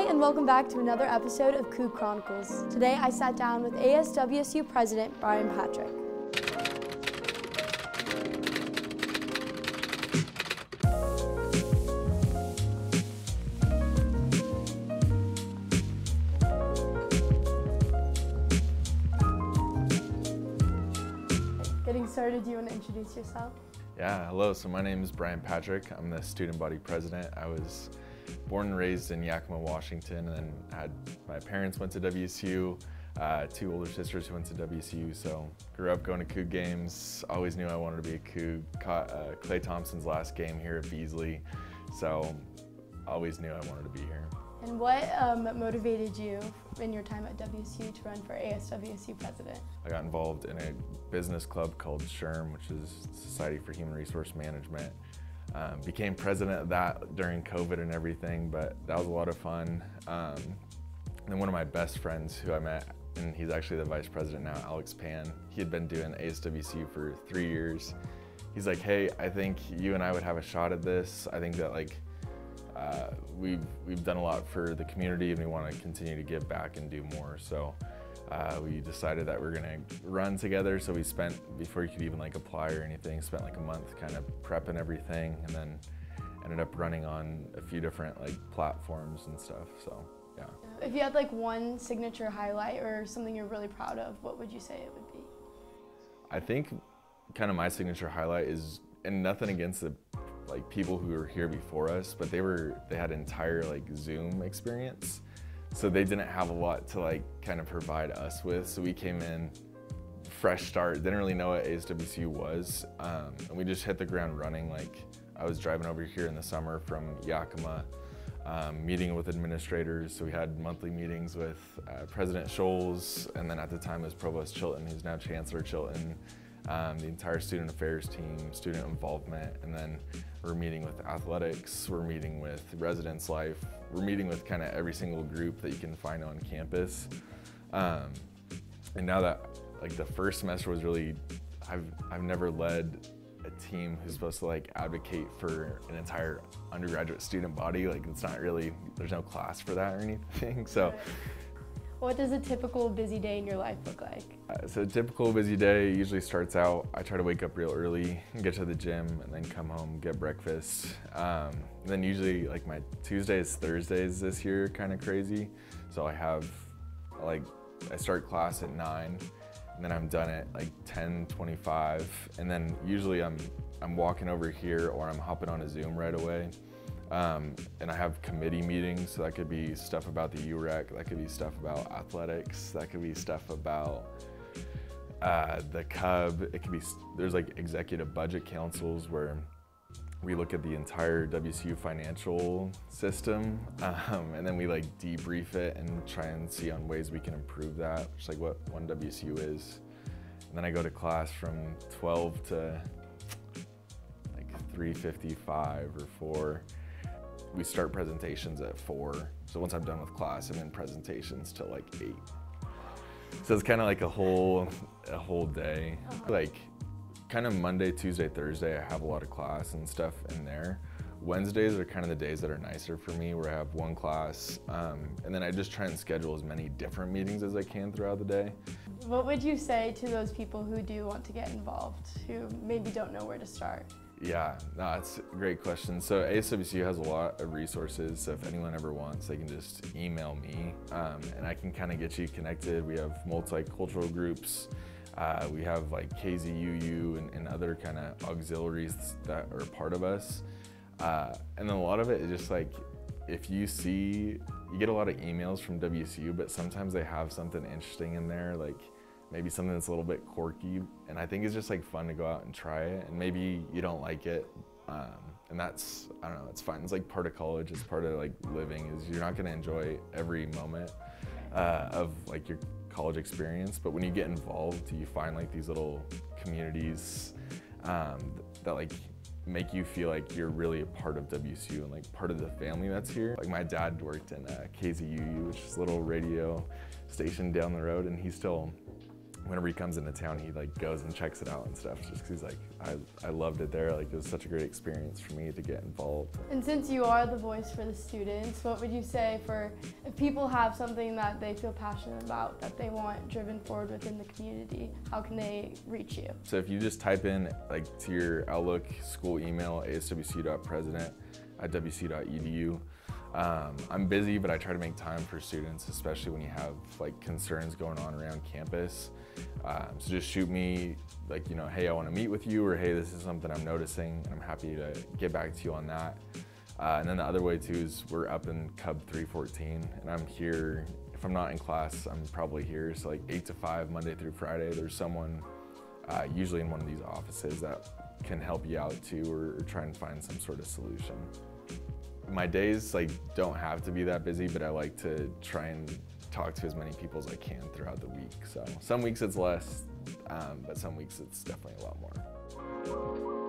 Hi, and welcome back to another episode of Coug Chronicles. Today I sat down with ASWSU President Brian Patrick. Getting started, do you want to introduce yourself? Yeah, hello. So my name is Brian Patrick. I'm the student body president. I was born and raised in Yakima, Washington, and then had my parents went to WSU, uh, two older sisters who went to WSU. So grew up going to Coug games. Always knew I wanted to be a Coug. Caught uh, Klay Thompson's last game here at Beasley, so always knew I wanted to be here. And what um, motivated you in your time at WSU to run for ASWSU president? I got involved in a business club called SHRM, which is Society for Human Resource Management. Um, became president of that during COVID and everything, but that was a lot of fun. Um, and one of my best friends who I met, and he's actually the vice president now, Alex Pan, he had been doing ASWSU for three years. He's like, hey, I think you and I would have a shot at this. I think that like uh, we've, we've done a lot for the community and we want to continue to give back and do more. So uh, we decided that we are gonna run together. So we spent, before you could even like apply or anything, spent like a month kind of prepping everything and then ended up running on a few different like platforms and stuff. So yeah. If you had like one signature highlight or something you're really proud of, what would you say it would be? I think kind of my signature highlight is, and nothing against the like people who were here before us, but they were they had entire like Zoom experience. So they didn't have a lot to like kind of provide us with. So we came in fresh start, didn't really know what ASWSU was. Um, and we just hit the ground running. Like I was driving over here in the summer from Yakima, um, meeting with administrators. So we had monthly meetings with uh, President Schulz, and then at the time was Provost Chilton, who's now Chancellor Chilton, um, the entire student affairs team, student involvement, and then we're meeting with athletics, we're meeting with residence life, we're meeting with kind of every single group that you can find on campus. Um, and now that like the first semester was really, I've, I've never led a team who's supposed to like advocate for an entire undergraduate student body. Like it's not really, there's no class for that or anything. So what does a typical busy day in your life look like? Uh, so a typical busy day usually starts out, I try to wake up real early, and get to the gym, and then come home, get breakfast. Um, then usually like my Tuesdays, Thursdays this year kind of crazy. So I have like, I start class at nine, and then I'm done at like 10, 25. And then usually I'm, I'm walking over here or I'm hopping on a Zoom right away. Um, and I have committee meetings, so that could be stuff about the UREC, that could be stuff about athletics, that could be stuff about uh, the CUB. It could be, there's like executive budget councils where we look at the entire WSU financial system um, and then we like debrief it and try and see on ways we can improve that, which like what one WSU is. And then I go to class from 12 to like 3.55 or 4 we start presentations at four. So once I'm done with class, I'm in presentations till like eight. So it's kind of like a whole, a whole day. Uh-huh. Like kind of Monday, Tuesday, Thursday, I have a lot of class and stuff in there. Wednesdays are kind of the days that are nicer for me where I have one class um, and then I just try and schedule as many different meetings as I can throughout the day. What would you say to those people who do want to get involved, who maybe don't know where to start? Yeah, no, it's a great question. So ASWSU has a lot of resources. So if anyone ever wants, they can just email me um, and I can kind of get you connected. We have multicultural groups. Uh, we have like KZUU and, and other kind of auxiliaries that are part of us. Uh, and then a lot of it is just like, if you see, you get a lot of emails from WSU, but sometimes they have something interesting in there. Like maybe something that's a little bit quirky. And I think it's just like fun to go out and try it. And maybe you don't like it. Um, and that's, I don't know, it's fun. It's like part of college. It's part of like living is you're not gonna enjoy every moment uh, of like your college experience. But when you get involved, you find like these little communities um, that like make you feel like you're really a part of WSU and like part of the family that's here. Like my dad worked in uh, KZUU, which is a little radio station down the road, and he still whenever he comes into town, he like goes and checks it out and stuff. Just because he's like, I, I loved it there. Like it was such a great experience for me to get involved. And since you are the voice for the students, what would you say for if people have something that they feel passionate about that they want driven forward within the community? How can they reach you? So if you just type in like to your Outlook school email aswc.president at wc.edu. Um, I'm busy, but I try to make time for students, especially when you have like concerns going on around campus. Um, so just shoot me like, you know, hey, I want to meet with you, or hey, this is something I'm noticing, and I'm happy to get back to you on that. Uh, and then the other way too is we're up in CUB 314, and I'm here. If I'm not in class, I'm probably here. So like eight to five, Monday through Friday. There's someone, uh, usually in one of these offices, that can help you out too, or, or try and find some sort of solution my days like don't have to be that busy, but I like to try and talk to as many people as I can throughout the week. So some weeks it's less, um, but some weeks it's definitely a lot more.